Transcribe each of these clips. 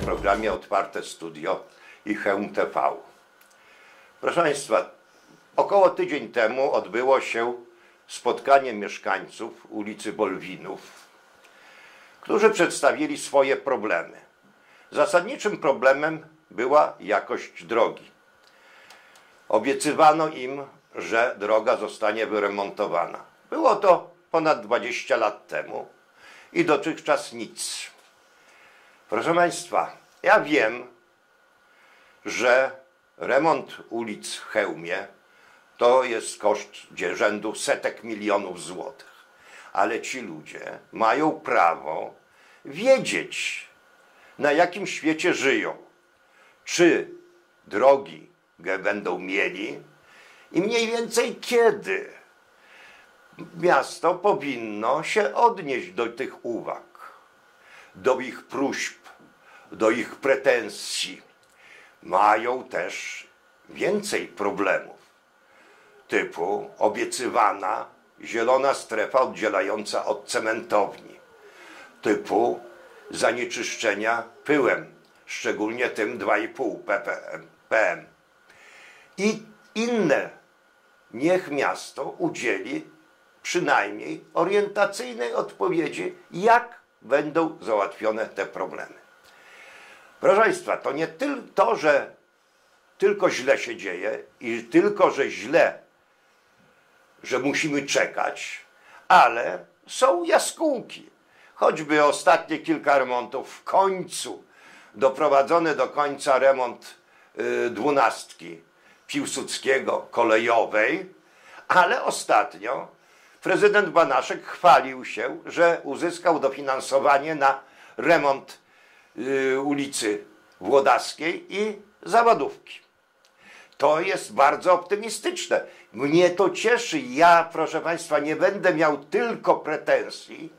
W programie Otwarte Studio i Chełm TV. Proszę Państwa, około tydzień temu odbyło się spotkanie mieszkańców ulicy Bolwinów, którzy przedstawili swoje problemy. Zasadniczym problemem była jakość drogi. Obiecywano im, że droga zostanie wyremontowana. Było to ponad 20 lat temu i dotychczas nic. Proszę Państwa, ja wiem, że remont ulic w Chełmie to jest koszt rzędu setek milionów złotych. Ale ci ludzie mają prawo wiedzieć, na jakim świecie żyją. Czy drogi będą mieli i mniej więcej kiedy miasto powinno się odnieść do tych uwag, do ich próśb, do ich pretensji. Mają też więcej problemów, typu obiecywana zielona strefa oddzielająca od cementowni, typu zanieczyszczenia pyłem, szczególnie tym 2,5 ppm. PM. I inne. Niech miasto udzieli przynajmniej orientacyjnej odpowiedzi, jak będą załatwione te problemy. Proszę Państwa, to nie tylko to, że tylko źle się dzieje i tylko, że źle, że musimy czekać, ale są jaskółki. Choćby ostatnie kilka remontów w końcu, doprowadzony do końca remont y, dwunastki Piłsudskiego kolejowej, ale ostatnio prezydent Banaszek chwalił się, że uzyskał dofinansowanie na remont ulicy Włodaskiej i Zawadówki. To jest bardzo optymistyczne. Mnie to cieszy. Ja, proszę Państwa, nie będę miał tylko pretensji,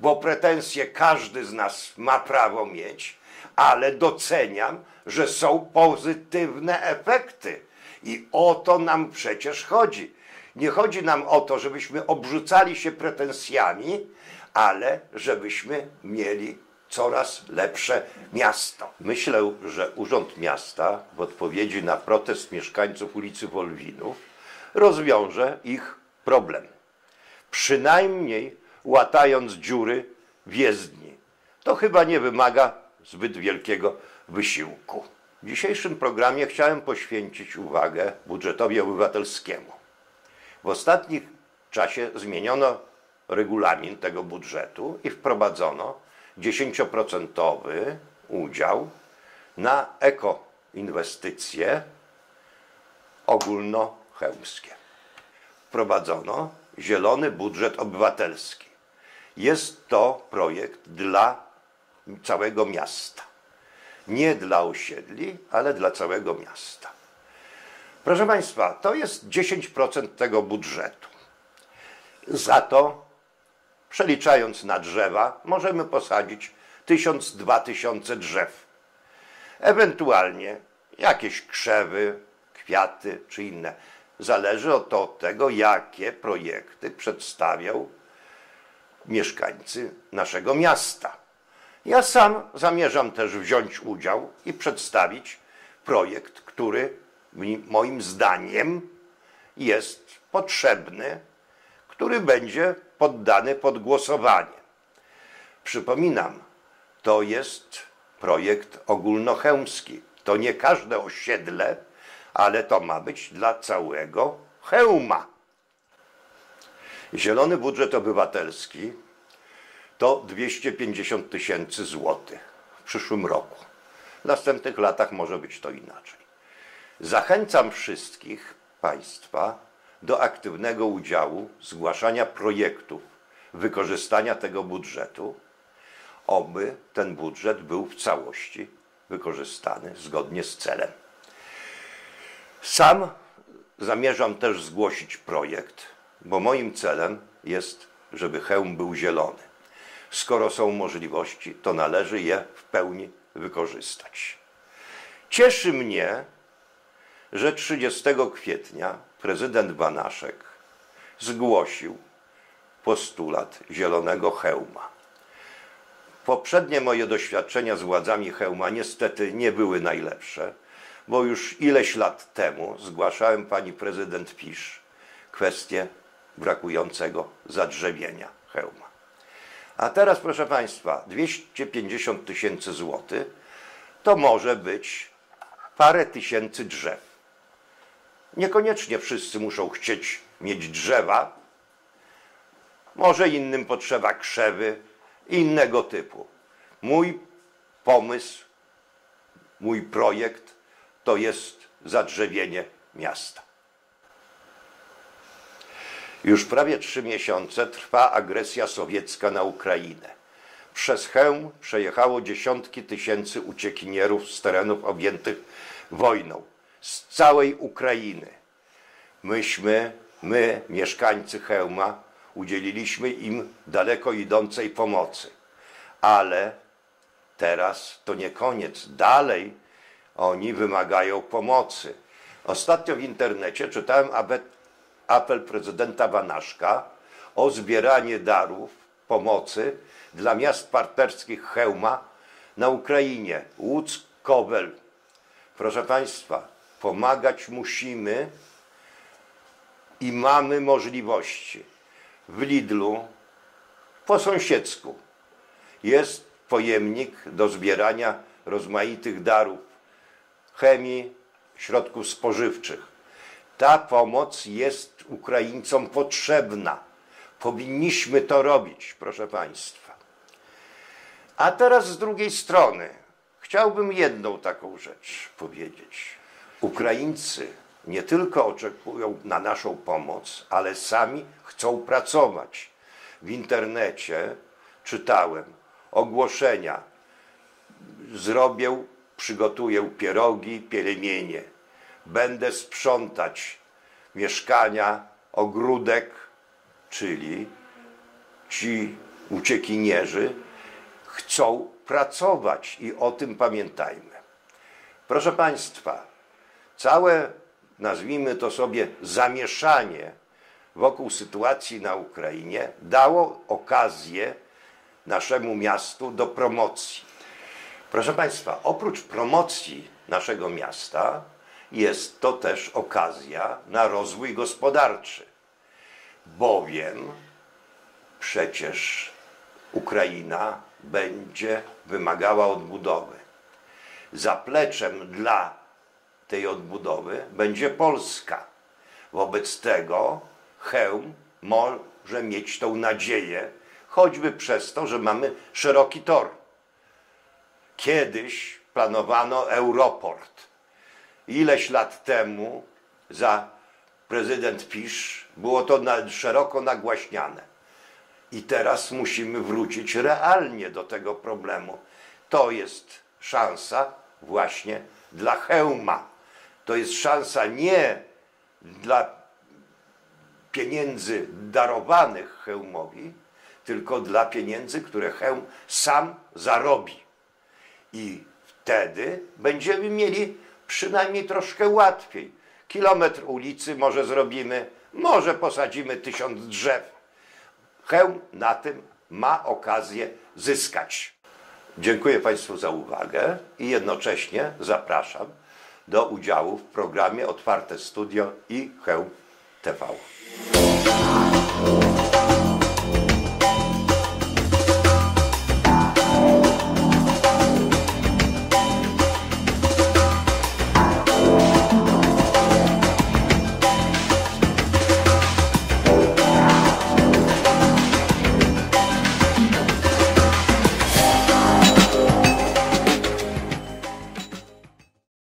bo pretensje każdy z nas ma prawo mieć, ale doceniam, że są pozytywne efekty. I o to nam przecież chodzi. Nie chodzi nam o to, żebyśmy obrzucali się pretensjami, ale żebyśmy mieli coraz lepsze miasto. Myślę, że Urząd Miasta w odpowiedzi na protest mieszkańców ulicy Wolwinów rozwiąże ich problem. Przynajmniej łatając dziury w jezdni. To chyba nie wymaga zbyt wielkiego wysiłku. W dzisiejszym programie chciałem poświęcić uwagę budżetowi obywatelskiemu. W ostatnim czasie zmieniono regulamin tego budżetu i wprowadzono 10% udział na ekoinwestycje ogólnochełmskie. Wprowadzono zielony budżet obywatelski. Jest to projekt dla całego miasta. Nie dla osiedli, ale dla całego miasta. Proszę Państwa, to jest 10% tego budżetu. Za to, przeliczając na drzewa, możemy posadzić 1000-2000 drzew. Ewentualnie jakieś krzewy, kwiaty czy inne. Zależy to od tego, jakie projekty przedstawią mieszkańcy naszego miasta. Ja sam zamierzam też wziąć udział i przedstawić projekt, który moim zdaniem jest potrzebny, który będzie poddany pod głosowanie. Przypominam, to jest projekt ogólnochełmski. To nie każde osiedle, ale to ma być dla całego Chełma. Zielony budżet obywatelski to 250 tysięcy złotych w przyszłym roku. W następnych latach może być to inaczej. Zachęcam wszystkich Państwa do aktywnego udziału, zgłaszania projektów wykorzystania tego budżetu, oby ten budżet był w całości wykorzystany zgodnie z celem. Sam zamierzam też zgłosić projekt, bo moim celem jest, żeby hełm był zielony. Skoro są możliwości, to należy je w pełni wykorzystać. Cieszy mnie, że 30 kwietnia prezydent Banaszek zgłosił postulat zielonego hełma. Poprzednie moje doświadczenia z władzami Hełma niestety nie były najlepsze, bo już ileś lat temu zgłaszałem pani prezydent Pisz kwestię brakującego zadrzewienia hełma. A teraz, proszę Państwa, 250 tysięcy złotych to może być parę tysięcy drzew. Niekoniecznie wszyscy muszą chcieć mieć drzewa. Może innym potrzeba krzewy innego typu. Mój pomysł, mój projekt to jest zadrzewienie miasta. Już prawie trzy miesiące trwa agresja sowiecka na Ukrainę. Przez Chełm przejechało dziesiątki tysięcy uciekinierów z terenów objętych wojną, z całej Ukrainy. Myśmy, my, mieszkańcy Chełma, udzieliliśmy im daleko idącej pomocy. Ale teraz to nie koniec. Dalej oni wymagają pomocy. Ostatnio w internecie czytałem apel prezydenta Banaszka o zbieranie darów, pomocy dla miast partnerskich Chełma na Ukrainie, Łódź, Kowel. Proszę Państwa, pomagać musimy i mamy możliwości. W Lidlu po sąsiedzku jest pojemnik do zbierania rozmaitych darów, chemii, środków spożywczych. Ta pomoc jest Ukraińcom potrzebna. Powinniśmy to robić, proszę Państwa. A teraz z drugiej strony chciałbym jedną taką rzecz powiedzieć. Ukraińcy nie tylko oczekują na naszą pomoc, ale sami chcą pracować. W internecie czytałem ogłoszenia. Zrobię, przygotuję pierogi, pielemienie. Będę sprzątać mieszkania, ogródek, czyli ci uciekinierzy chcą pracować i o tym pamiętajmy. Proszę Państwa, całe, nazwijmy to sobie, zamieszanie wokół sytuacji na Ukrainie dało okazję naszemu miastu do promocji. Proszę Państwa, oprócz promocji naszego miasta, jest to też okazja na rozwój gospodarczy, bowiem przecież Ukraina będzie wymagała odbudowy. Zapleczem dla tej odbudowy będzie Polska. Wobec tego Chełm może mieć tą nadzieję, choćby przez to, że mamy szeroki tor. Kiedyś planowano Europort. Ileś lat temu za prezydent Pisz było to szeroko nagłaśniane. I teraz musimy wrócić realnie do tego problemu. To jest szansa właśnie dla Hełma. To jest szansa nie dla pieniędzy darowanych Hełmowi, tylko dla pieniędzy, które Hełm sam zarobi. I wtedy będziemy mieli przynajmniej troszkę łatwiej. Kilometr ulicy może zrobimy, może posadzimy tysiąc drzew. Hełm na tym ma okazję zyskać. Dziękuję Państwu za uwagę i jednocześnie zapraszam do udziału w programie Otwarte Studio i Hełm TV.